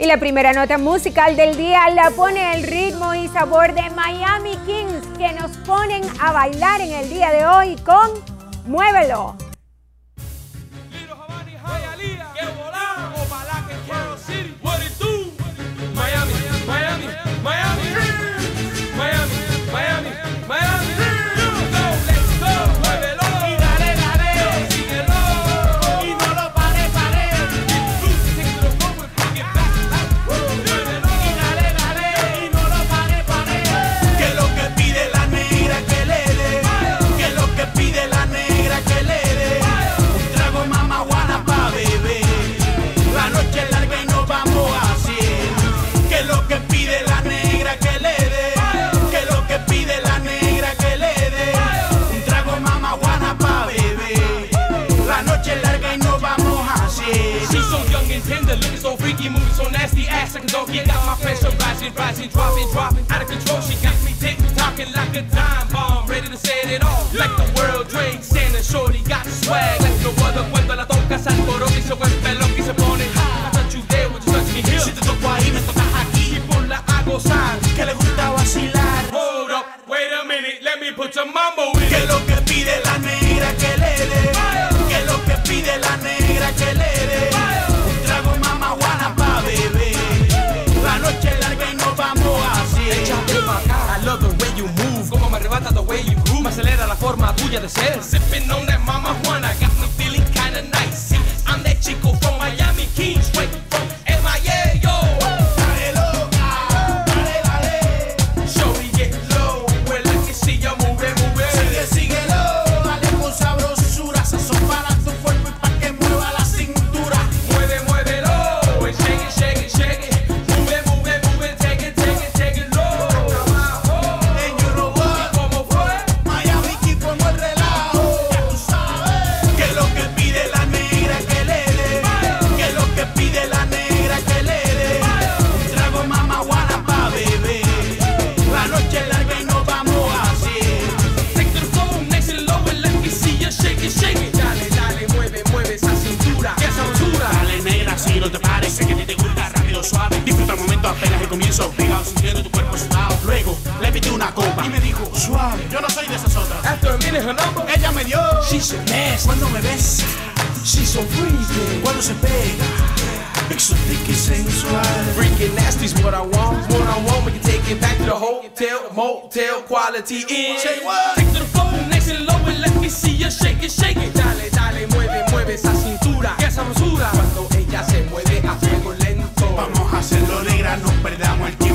Y la primera nota musical del día la pone el ritmo y sabor de Miami Kings que nos ponen a bailar en el día de hoy con Muévelo. Seconds don't get got my pressure rising, rising, dropping, dropping out of control. She got me tick talking like a time gotta share. Sipping on that mama Juana. No te parece que a ti te gusta rápido, suave. Disfruta el momento apenas el comienzo. Pegado sintiendo tu cuerpo sudado. Luego le metí una copa y me dijo suave. Yo no soy de esas otras. After her number. Ella me dio. She's so nasty. Cuando me besa. She's so freaky. Cuando se pega. Exotic y sensual. Freaking nasty's what I want. What I want. We can take it back to the hotel, motel, quality in. Say what? Take to the phone, nice and low, and let me see you shake it, shake it. Dale, dale, mueve, mueve esa cintura. Qué sabrosura. Cuando ella se mueve a fuego lento. Vamos a hacerlo negra, no perdamos el tiempo.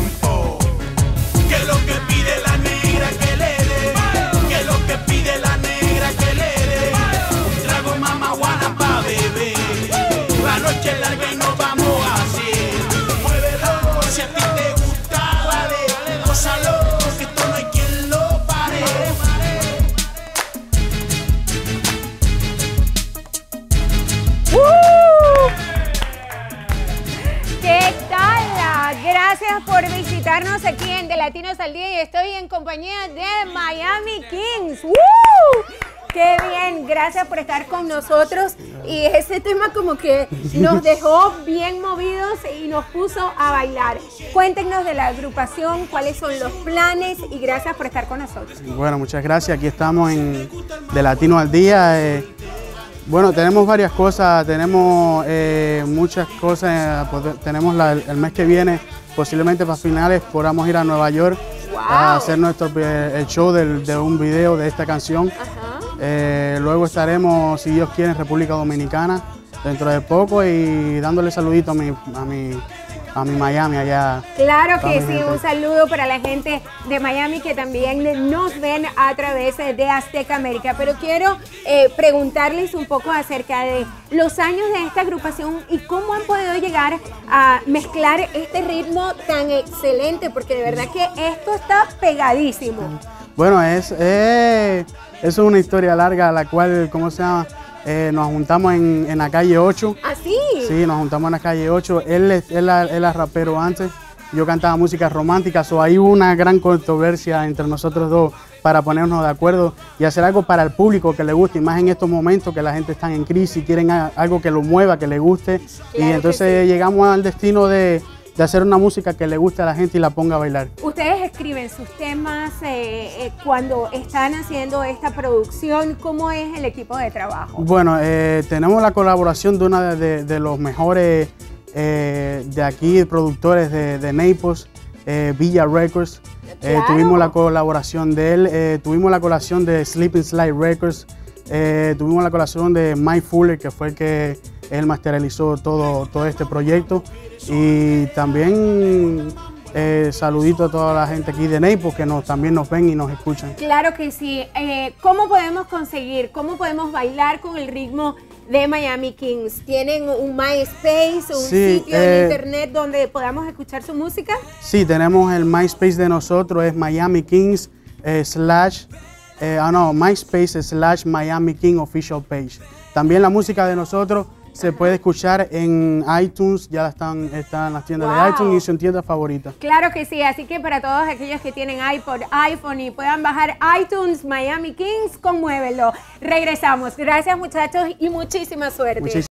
Gracias por visitarnos aquí en De Latinos al Día y estoy en compañía de Miami Kings. ¡Uh! ¡Qué bien! Gracias por estar con nosotros. Y ese tema como que nos dejó bien movidos y nos puso a bailar. Cuéntenos de la agrupación, cuáles son los planes y gracias por estar con nosotros. Bueno, muchas gracias. Aquí estamos en De Latino al Día. eh, bueno, tenemos varias cosas, tenemos eh, muchas cosas. eh, tenemos el mes que viene, posiblemente para finales, podamos ir a Nueva York a hacer nuestro eh, el show del- de un video de esta canción. Eh, luego estaremos, si Dios quiere, en República Dominicana dentro de poco y dándole saludito a mi, a mi, a mi Miami allá. Claro que sí, gente. un saludo para la gente de Miami que también nos ven a través de Azteca América. Pero quiero eh, preguntarles un poco acerca de los años de esta agrupación y cómo han podido llegar a mezclar este ritmo tan excelente, porque de verdad que esto está pegadísimo. Bueno, es, eh, es una historia larga, la cual, ¿cómo se llama? Eh, nos juntamos en, en la calle 8. ¿Así? Sí, nos juntamos en la calle 8. Él, es- él, era- él era rapero antes, yo cantaba música romántica, so ahí hubo una gran controversia entre nosotros dos para ponernos de acuerdo y hacer algo para el público que le guste, y más en estos momentos que la gente está en crisis, quieren algo que lo mueva, que le guste. y entonces llegamos al destino de, de hacer una música que le guste a la gente y la ponga a bailar. Ustedes escriben sus temas eh, eh, cuando están haciendo esta producción. ¿Cómo es el equipo de trabajo? Bueno, eh, tenemos la colaboración de uno de, de los mejores eh, de aquí, productores de, de Naples, Villa Records. Claro. tuvimos la colaboración de él, tuvimos la colaboración de Sleeping Slide Records, tuvimos la colaboración de Mike Fuller, que fue el que él materializó todo, todo este proyecto. Y también eh, saludito a toda la gente aquí de Naples que nos, también nos ven y nos escuchan. Claro que sí. Eh, ¿Cómo podemos conseguir, cómo podemos bailar con el ritmo de Miami Kings? ¿Tienen un MySpace, un Sí, sitio en eh, internet donde podamos escuchar su música? Sí, tenemos el MySpace de nosotros, es Miami Kings slash, ah no, MySpace slash Miami King Official Page. También la música de nosotros se puede escuchar en iTunes, ya están, están en las tiendas Wow. de iTunes y su tienda favorita. Claro que sí, así que para todos aquellos que tienen iPod, iPhone y puedan bajar iTunes Miami Kings, conmuévelo. Regresamos. Gracias muchachos y muchísima suerte.